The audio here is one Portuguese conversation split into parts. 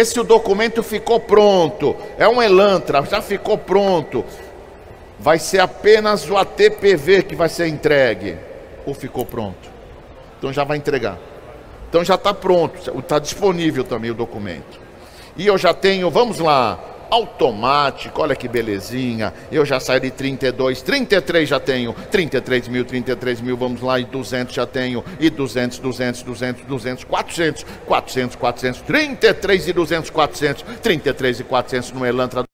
Esse documento ficou pronto. É um Elantra, já ficou pronto. Vai ser apenas o ATPV que vai ser entregue. Ou ficou pronto? Então já vai entregar. Então já está pronto, está disponível também o documento. E eu já tenho, vamos lá, automático, olha que belezinha. Eu já saí de 32, 33 já tenho, 33 mil, 33 mil, vamos lá, e 200 já tenho, e 200, 200, 200, 200, 400, 400, 400, 33 e 200, 400, 33 e 400 no Elantra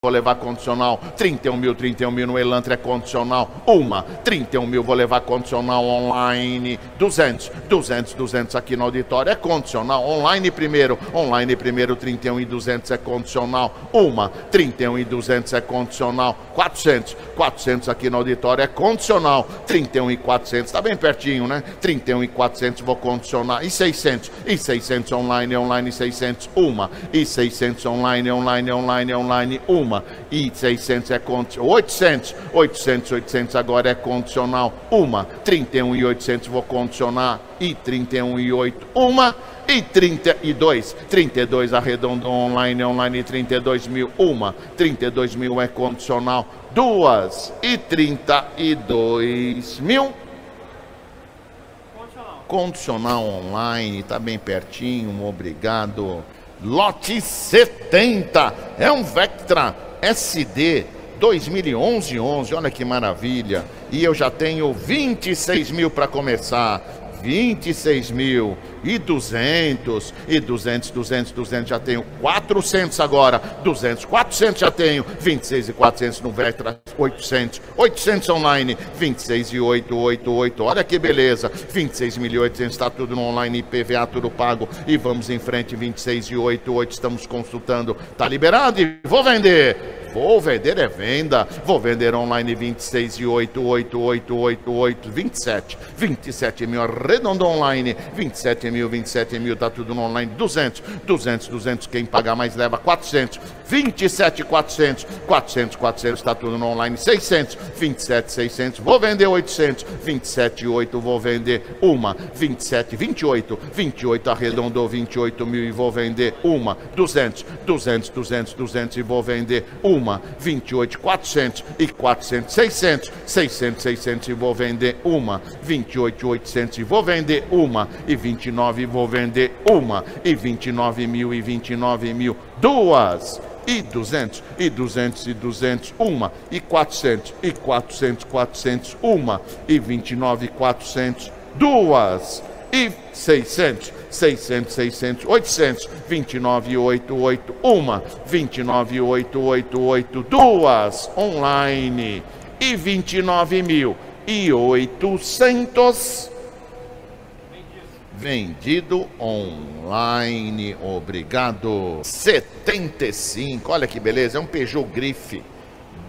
Vou levar condicional, 31 mil, 31 mil no Elantra é condicional, uma, 31 mil, vou levar condicional online, 200, 200, 200 aqui no auditório é condicional, online primeiro, online primeiro, 31 e 200 é condicional, uma, 31 e 200 é condicional, 400, 400 aqui no auditório é condicional, 31 e 400, tá bem pertinho, né? 31 e 400 vou condicionar, e 600, e 600 online, online, 600, uma, e 600 online, online, online, online, uma, uma e 600 é condicional, 800, 800, 800 agora é condicional, uma, 31 e 800 vou condicionar e 31 e 8, uma e 32, 32 arredondou online, online 32 mil, uma, 32 mil é condicional, duas e 32 mil. Condicional online, tá bem pertinho, obrigado lote 70. É um Vectra SD 2011-11, olha que maravilha. E eu já tenho 26 mil para começar. 26 mil e 200 e 200, 200, 200 já tenho 400 agora, 200, 400 já tenho, 26 e 400 no Vectra, 800, 800 online, 26 e 8, 8, 8, olha que beleza, 26 mil e 800 está tudo no online, IPVA tudo pago e vamos em frente, 26 e 8, 8 estamos consultando, tá liberado e vou vender. Vou vender é venda. Vou vender online 26 e 8, 8, 8, 8, 8, 27. 27 mil arredondo online. 27 mil, 27 mil, tá tudo no online. 200, 200, 200. Quem pagar mais leva 400. 27, 400. 400, 400, tá tudo no online. 600, 27, 600. Vou vender 800. 27, 8, vou vender uma. 27, 28. 28 arredondou 28 mil e vou vender uma. 200, 200, 200, 200 e vou vender uma uma, 28, 400 e 400, 600, 600, 600 e vou vender uma, 28, 800 e vou vender uma, e 29 e vou vender uma, e 29 mil e 29 mil, duas, e 200, e 200, e 200, uma, e 400, e 400, 400, uma, e 29, 400, duas, e 600, 600, 600, 800, 29, 88, uma, 29, 888, duas, online, e 29 mil e 800 vendido online, obrigado. 75, olha que beleza, é um Peugeot Grife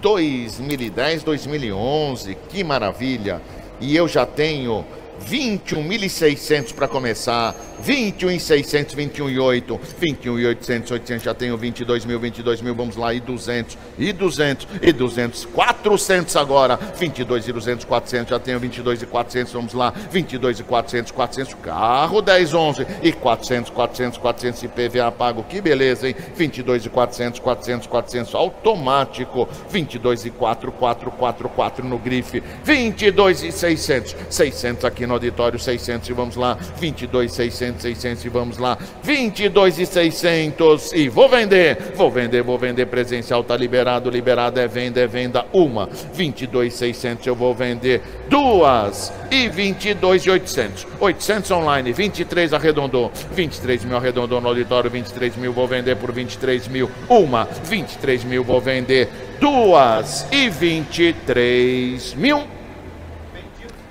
2010, 2011, que maravilha. E eu já tenho 21.600 para começar, 21.600, 21.800, 21.800, 800, já tenho 22 mil, 22 mil, vamos lá, e 200, e 200, e 200, 400 agora, 22 e 200, 400, já tenho 22 e 400, vamos lá, 22 e 400, 400, carro 10, 11, e 400, 400, 400, IPVA pago, que beleza, hein? 22 e 400, 400, 400, automático, 22 e 4, 4, 4, 4 no grife, 22 e 600, 600 aqui no auditório 600 e vamos lá, 22 600, 600 e vamos lá, 22 e 600 e vou vender, vou vender, vou vender presencial, tá liberado, liberado é venda, é venda, uma, 22 600 eu vou vender, duas e 22 e 800, 800 online, 23 arredondou, 23 mil arredondou no auditório, 23 mil vou vender por 23 mil, uma, 23 mil vou vender, duas e 23 mil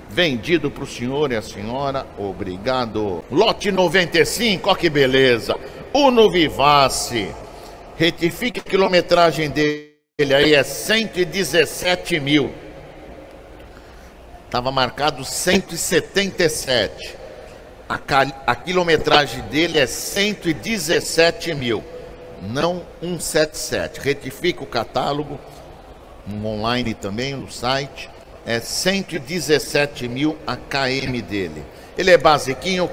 vendido para o senhor e a senhora, obrigado. Lote 95, olha que beleza. Uno Vivace, retifique a quilometragem dele aí, é 117 mil. Estava marcado 177. A, a quilometragem dele é 117 mil, não 177. Retifica o catálogo, online também no site é 117 mil a KM dele. Ele é basiquinho,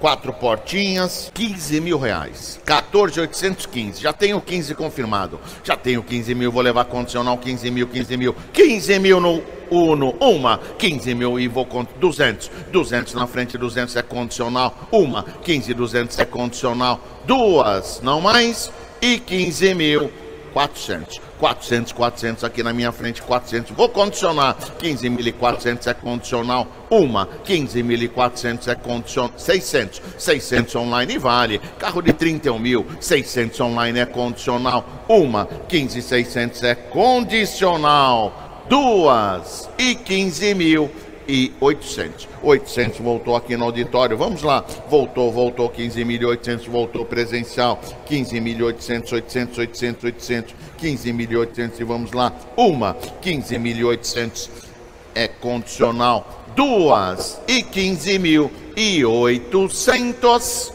quatro portinhas, 15 mil reais. 14,815. Já tenho 15 confirmado. Já tenho 15 mil, vou levar condicional 15 mil, 15 mil. 15 mil no Uno, uma. 15 mil e vou com 200. 200 na frente, 200 é condicional. Uma. 15, 200 é condicional. Duas, não mais. E 15 mil, 400. 400, 400 aqui na minha frente, 400. Vou condicionar. 15.400 é condicional. Uma. 15.400 é condicional. 600. 600 online vale. Carro de 31 mil. 600 online é condicional. Uma. 15.600 é condicional. Duas. E 15 mil e 800. 800 voltou aqui no auditório. Vamos lá. Voltou, voltou 15.800, voltou presencial. 15.800, 800, 800, 800, 15.800 e vamos lá. Uma, 15.800 é condicional. Duas e 15.800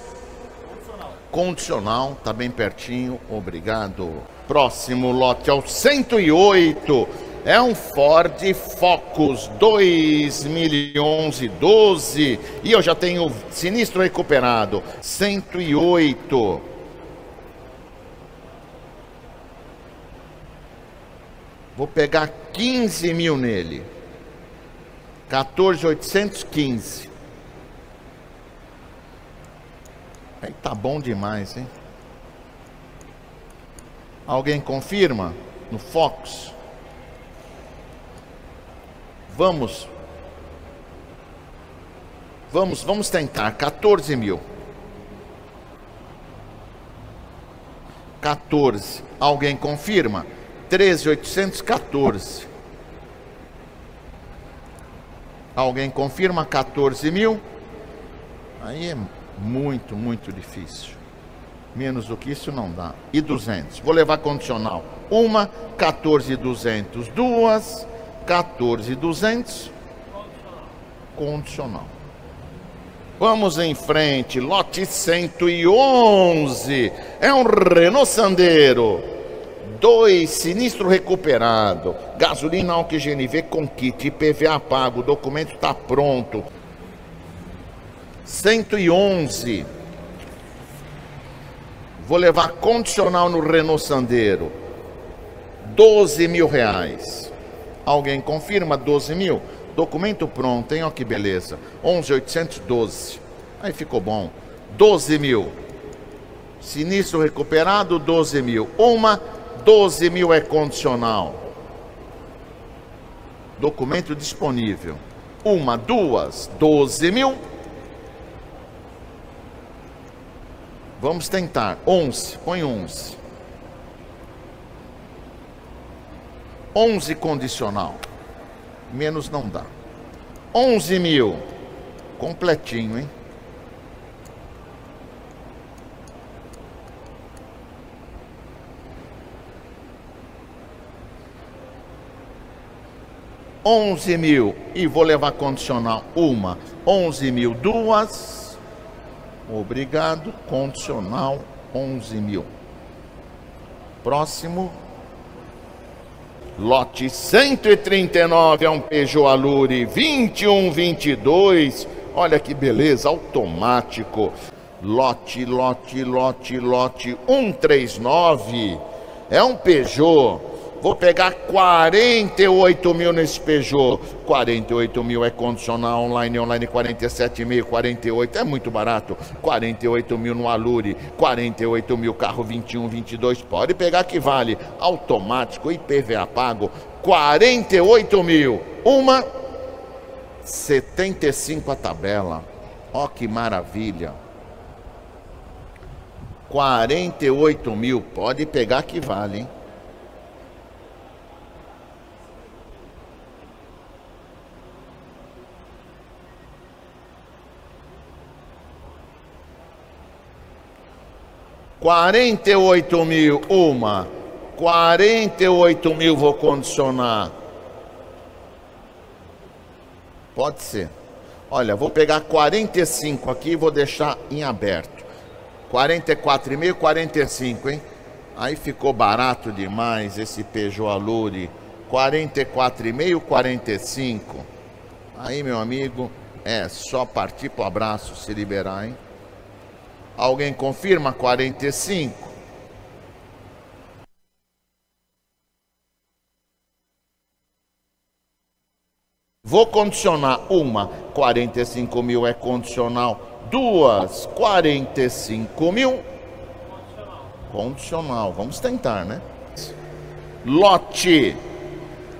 condicional, tá bem pertinho. Obrigado. Próximo lote ao 108 é um Ford Focus 2011 12 e eu já tenho sinistro recuperado 108. Vou pegar 15 mil nele. 14,815. Aí tá bom demais, hein? Alguém confirma no Fox? Vamos. Vamos, vamos tentar. 14 mil. 14. Alguém confirma? 13,814. Alguém confirma 14 mil? Aí é muito, muito difícil. Menos do que isso não dá. E 200. Vou levar condicional. Uma, 14,200. Duas, 14,200 condicional. Vamos em frente, lote 111. É um Renault Sandero. 2, sinistro recuperado. Gasolina álcool GNV com kit, IPVA pago, o documento está pronto. 111. Vou levar condicional no Renault Sandero. 12 mil reais. Alguém confirma 12 mil? Documento pronto, hein? Olha que beleza. 11,812. Aí ficou bom. 12 mil. Sinistro recuperado, 12 mil. Uma, 12 mil é condicional. Documento disponível. Uma, duas, 12 mil. Vamos tentar. 11, põe 11. 11 condicional. Menos não dá. 11 mil. Completinho, hein? Onze mil e vou levar condicional uma, onze mil duas, obrigado, condicional onze mil. Próximo, Lote 139 é um Peugeot Alure 2122. Olha que beleza, automático. Lote, lote, lote, lote 139. É um Peugeot Vou pegar 48 mil nesse Peugeot. 48 mil é condicional online, online 47 mil, 48 é muito barato. 48 mil no Alure, 48 mil carro 21, 22. Pode pegar que vale. Automático, IPVA pago, 48 mil. Uma 75 a tabela. Ó que maravilha. 48 mil, pode pegar que vale, hein? Quarenta e oito mil, uma. Quarenta e oito mil vou condicionar. Pode ser. Olha, vou pegar 45 aqui e vou deixar em aberto. 44,5, 45, hein? Aí ficou barato demais esse Peugeot Alure. 44,5, 45. Aí, meu amigo, é só partir pro abraço se liberar, hein? Alguém confirma 45? Vou condicionar uma, 45 mil é condicional. Duas, 45 mil. Condicional. Vamos tentar, né? Lote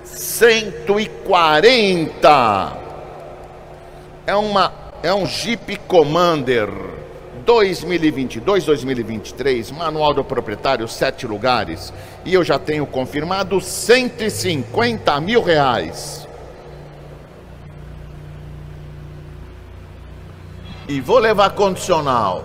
140. É uma é um Jeep Commander 2022, 2023, manual do proprietário, sete lugares. E eu já tenho confirmado 150 mil reais. e vou levar condicional.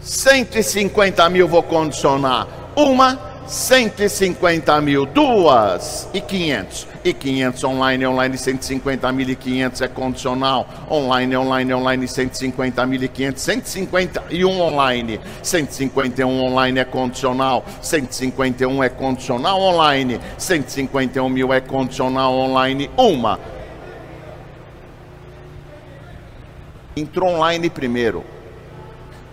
150 mil vou condicionar. Uma, 150 mil, duas e 500. E 500 online, online 150 mil e 500 é condicional. Online, online, online 150 mil e 500. 151 online. 151 online é condicional. 151 é condicional online. 151 mil é condicional online. Uma. entrou online primeiro.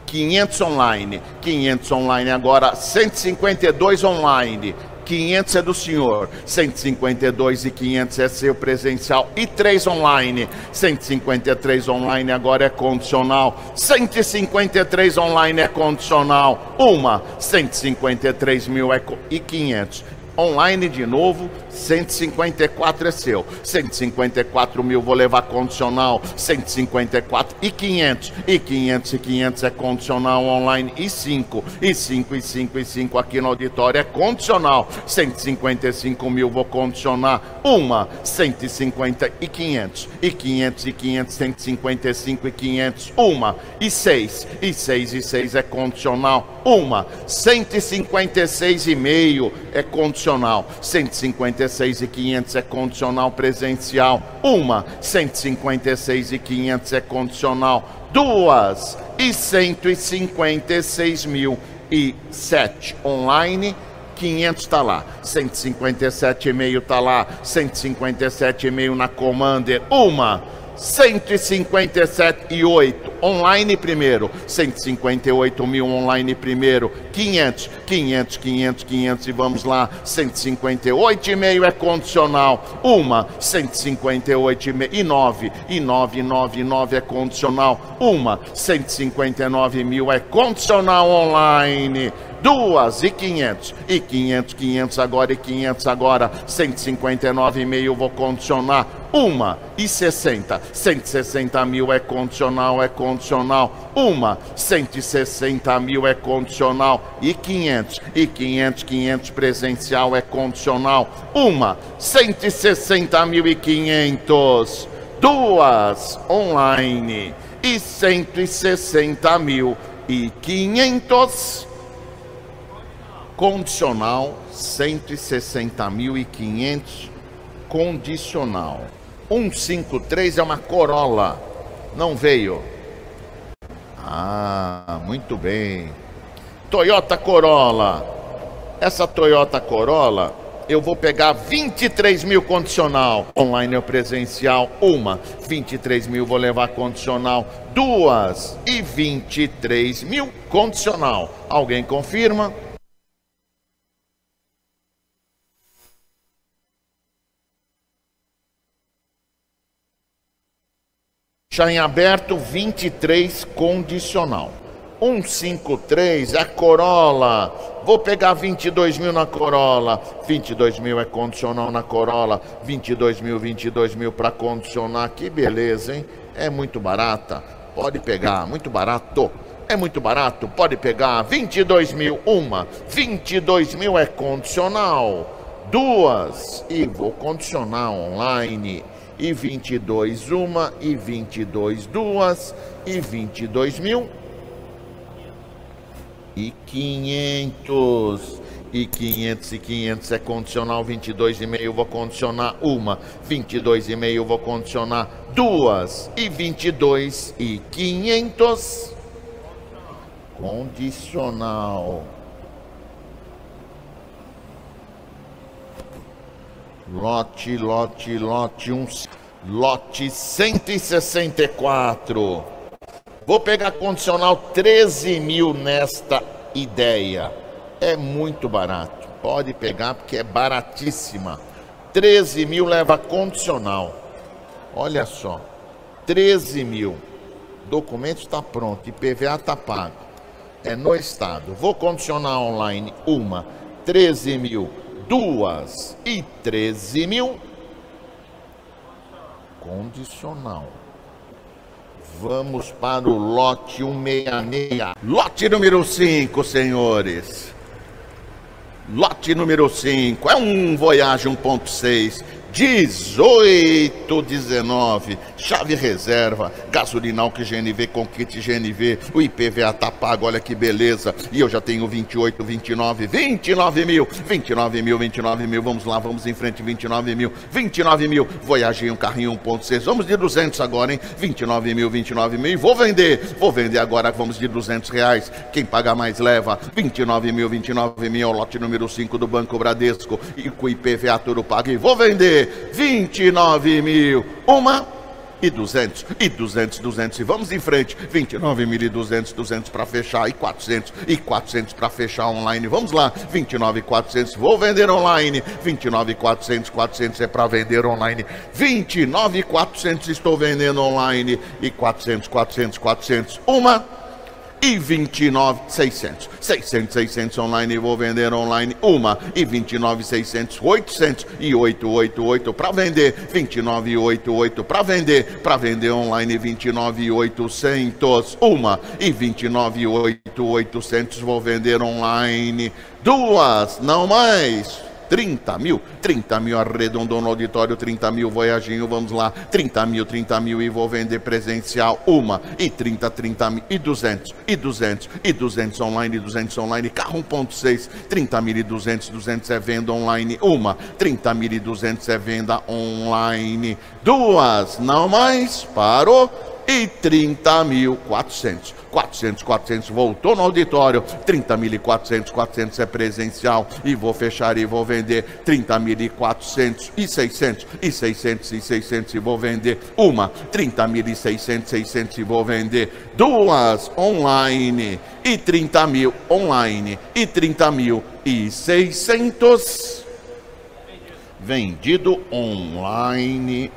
500 online, 500 online agora, 152 online. 500 é do senhor, 152 e 500 é seu presencial e 3 online. 153 online agora é condicional, 153 online é condicional. Uma, 153 mil é e 500 online de novo, 154 é seu. 154 mil vou levar condicional, 154 e 500. E 500 e 500 é condicional online e 5. E 5 e 5 e 5 aqui no auditório é condicional. 155 mil vou condicionar uma, 150 e 500. E 500 e 500, 155 e 500, uma. E 6. E 6 e 6 é condicional, uma. 156 e meio é condicional condicional, 156 e 500 é condicional presencial, uma 156 e 500 é condicional, duas e 156 mil e sete. Online 500 está lá, 157,5 está lá, 157,5 na Commander, uma 157 e 8 online primeiro, 158 mil online primeiro, 500, 500, 500, 500 e vamos lá, 158 e meio é condicional, uma, 158 e meio e 9, e 9, 9, 9 é condicional, uma, 159 mil é condicional online. Duas e 500, e 500, 500 agora e 500 agora, 159,5 vou condicionar, uma e 60, 160 mil é condicional, é condicional, uma, 160 mil é condicional, e 500, e 500, 500 presencial é condicional, uma, 160 mil e 500, duas online, e 160 mil e 500 condicional 160.500 condicional 153 é uma Corolla. Não veio. Ah muito bem. Toyota Corolla. Essa Toyota Corolla eu vou pegar 23 mil condicional. Online ou presencial uma. 23 mil vou levar condicional duas. E 23 mil condicional. Alguém confirma Já em aberto, 23 condicional. 153 é Corolla. Vou pegar 22 mil na Corolla. 22 mil é condicional na Corolla. 22 mil, 22 mil para condicionar. Que beleza, hein? É muito barata. Pode pegar, muito barato. É muito barato, pode pegar. 22 mil, uma. 22 mil é condicional. Duas. E vou condicionar online e 22 uma e 22 duas e 22 mil. E 500 e 500 e 500 é condicional 22 e meio vou condicionar uma 22 e meio vou condicionar duas e 22 e 500 condicional Lote, lote, lote, um, lote 164. Vou pegar condicional 13 mil nesta ideia. É muito barato. Pode pegar porque é baratíssima. 13 mil leva condicional. Olha só. 13 mil. Documento está pronto. IPVA está pago. É no estado. Vou condicionar online uma. 13 mil. Duas e 13 mil. Condicional. Vamos para o lote 166. Lote número 5, senhores. Lote número 5 é um Voyage 1.6 1819, chave reserva, gasolina que GNV com kit GNV, o IPVA tá pago, olha que beleza. E eu já tenho 28, 29, 29 mil, 29 mil, 29 mil, vamos lá, vamos em frente, 29 mil, 29 mil, Voyage um carrinho 1.6, vamos de 200 agora, hein? 29 mil, 29 mil, e vou vender, vou vender agora, vamos de 200 reais, quem pagar mais leva, 29 mil, 29 mil, lote número 5 do Banco Bradesco, e com o IPVA tudo pago, e vou vender, 29 mil, uma e 200, e 200, 200, e vamos em frente, 29 mil e 200, 200 para fechar, e 400, e 400 para fechar online, vamos lá, 29 400, vou vender online, 29 400, 400 é para vender online, 29 400 estou vendendo online, e 400, 400, 400, uma e 29 600. 600 600 online vou vender online uma e 29 600 800 e 888 para vender. 29 88 para vender. Para vender online 29 800 uma e 29 800 vou vender online duas não mais 30 mil, 30 mil arredondou no auditório, 30 mil voyaginho, vamos lá, 30 mil, 30 mil e vou vender presencial, uma, e 30, 30 mil, e 200, e 200, e 200 online, 200 online, carro 1.6, 30 mil e 200, 200 é venda online, uma, 30 mil e 200 é venda online, duas, não mais, parou, e 30 mil 400. 400, 400 voltou no auditório, 30 mil e 400, 400 é presencial. E vou fechar e vou vender. 30 mil e 400 e 600 e 600 e 600 e vou vender. Uma, 30 mil e 600, 600 e vou vender. Duas online. E 30 mil online. E 30 mil e 600 vendido online.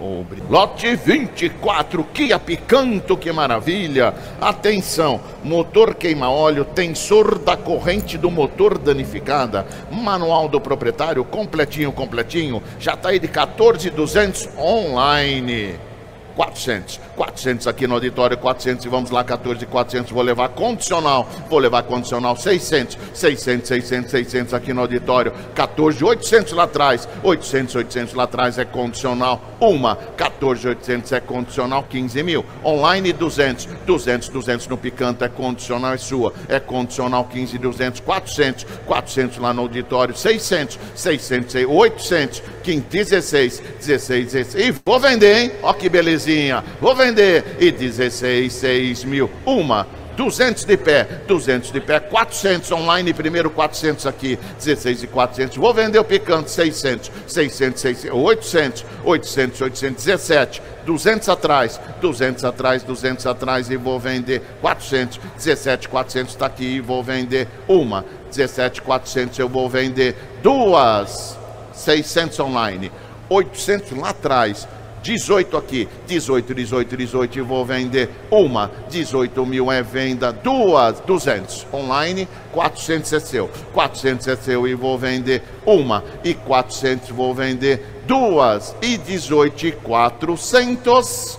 Lote 24, Kia Picanto, que maravilha! Atenção, motor queima óleo, tensor da corrente do motor danificada, manual do proprietário completinho, completinho, já está aí de 14,200 online. 400. 400 aqui no auditório, 400 e vamos lá, 14, 400. Vou levar condicional, vou levar condicional, 600, 600, 600, 600 aqui no auditório, 14, 800 lá atrás, 800, 800 lá atrás é condicional, uma, 14, 800 é condicional, 15 mil. Online, 200, 200, 200 no picante é condicional, é sua, é condicional, 15, 200, 400, 400 lá no auditório, 600, 600, 800, 15, 16, 16, 16. E vou vender, hein? Ó que belezinha. Vou vender. E 16, 6 mil. Uma. 200 de pé, 200 de pé, 400 online, primeiro 400 aqui, 16 e 400. Vou vender o picante, 600, 600, 600, 800, 800, 800, 17, 200 atrás, 200 atrás, 200 atrás e vou vender 400, 17, 400 está aqui e vou vender uma, 17, 400 eu vou vender duas, 600 online, 800 lá atrás, 18 aqui, 18, 18, 18 e vou vender uma, 18 mil é venda, duas, 200 online, 400 é seu, 400 é seu e vou vender uma e 400 vou vender duas e 18 e 400,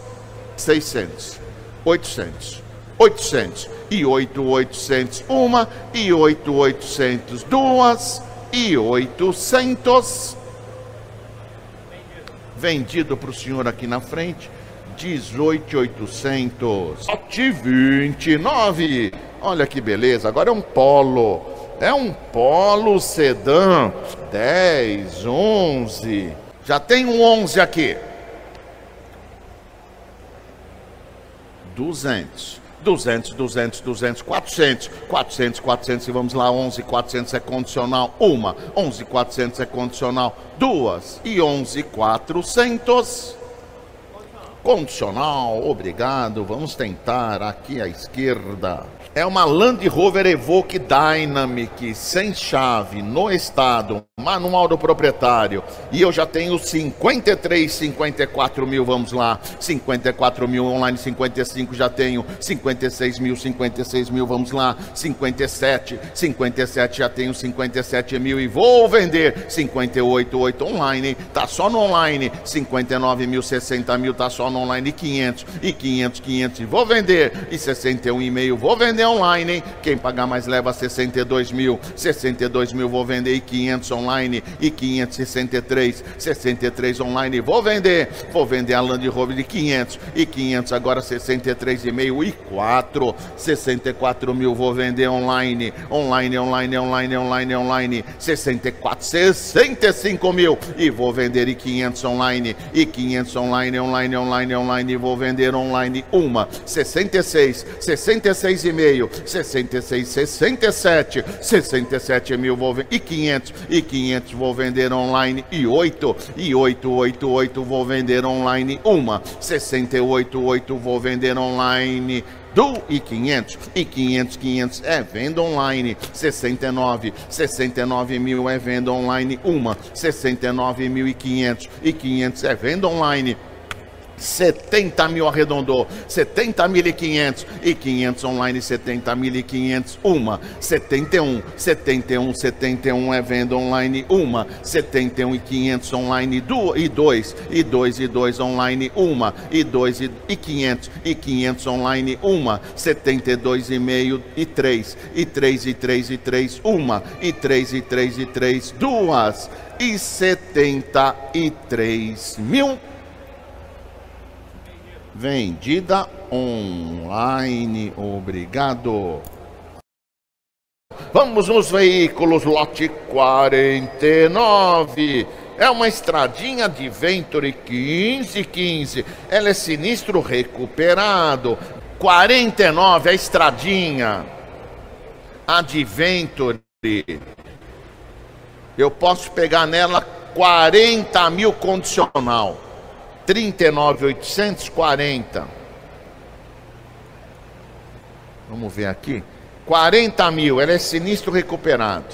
600, 800, 800 e 8, 800 uma e 8, 800 duas e 800 vendido para o senhor aqui na frente, 18,800. Lote 29. Olha que beleza, agora é um polo. É um polo sedã, 10, 11. Já tem um 11 aqui. 200. 200, 200, 200, 400, 400, 400 e vamos lá, 11, 400 é condicional, uma, 11, 400 é condicional, duas e 11, 400. Condicional, obrigado. Vamos tentar aqui à esquerda. É uma Land Rover Evoque Dynamic sem chave no estado, manual do proprietário. E eu já tenho 53, 54 mil, vamos lá. 54 mil online, 55 já tenho. 56 mil, 56 mil, vamos lá. 57, 57 já tenho 57 mil e vou vender. 58, 8 online, tá só no online. 59 mil, 60 mil, tá só no online. 500 e 500, 500 e vou vender. E 61,5 vou vender online? Quem pagar mais leva 62 mil. 62 mil vou vender e 500 online. E 563, 63 online. Vou vender. Vou vender a Land Rover de 500. E 500 agora 63,5 e 4. 64 mil vou vender online. Online, online, online, online, online. 64, 65 mil. E vou vender e 500 online. E 500 online, online, online, online. Vou vender online uma. 66, 66 e meio meio, 66, 67, 67 mil vou vender, e 500, e 500 vou vender online, e 8, e 8, 8, 8 vou vender online, uma, 68, 8 vou vender online, do e 500 e 500 500 é venda online 69 69 mil é venda online uma 69 mil e 500 e 500 é venda online 70 mil arredondou, 70 mil e 500 e 500 online, 70 mil e 500, uma, 71, 71, 71 é venda online, uma, 71 e 500 online, duas, e 2, e 2 e 2 online, uma, e 2 e, e 500, e 500 online, uma, 72 e meio e 3, e 3 e 3 e 3, uma, e 3 e 3 e 3, duas, e 73 mil vendida online. Obrigado. Vamos nos veículos, lote 49. É uma estradinha de Venturi 1515. Ela é sinistro recuperado. 49, a estradinha. Adventure. Eu posso pegar nela 40 mil condicional. 39,840. Vamos ver aqui. 40 mil, ela é sinistro recuperado.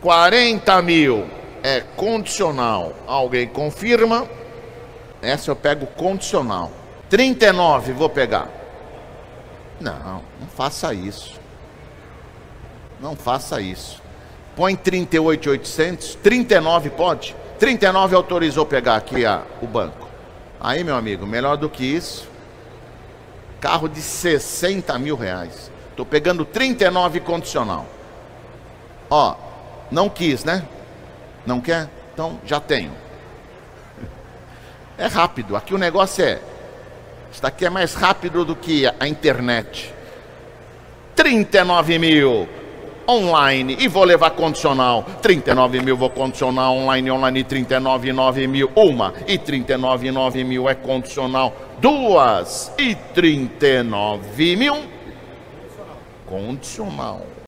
40 mil é condicional. Alguém confirma? Essa eu pego condicional. 39 vou pegar. Não, não faça isso. Não faça isso. Põe 38,800. 39 pode? 39 autorizou pegar aqui a, o banco. Aí, meu amigo, melhor do que isso. Carro de 60 mil reais. Tô pegando 39 condicional. Ó, não quis, né? Não quer? Então já tenho. É rápido. Aqui o negócio é. Isso daqui é mais rápido do que a internet. 39 mil online e vou levar condicional. 39 mil vou condicional online, online 39, 9 mil. Uma e 39, 9 mil é condicional. Duas e 39 mil. Condicional.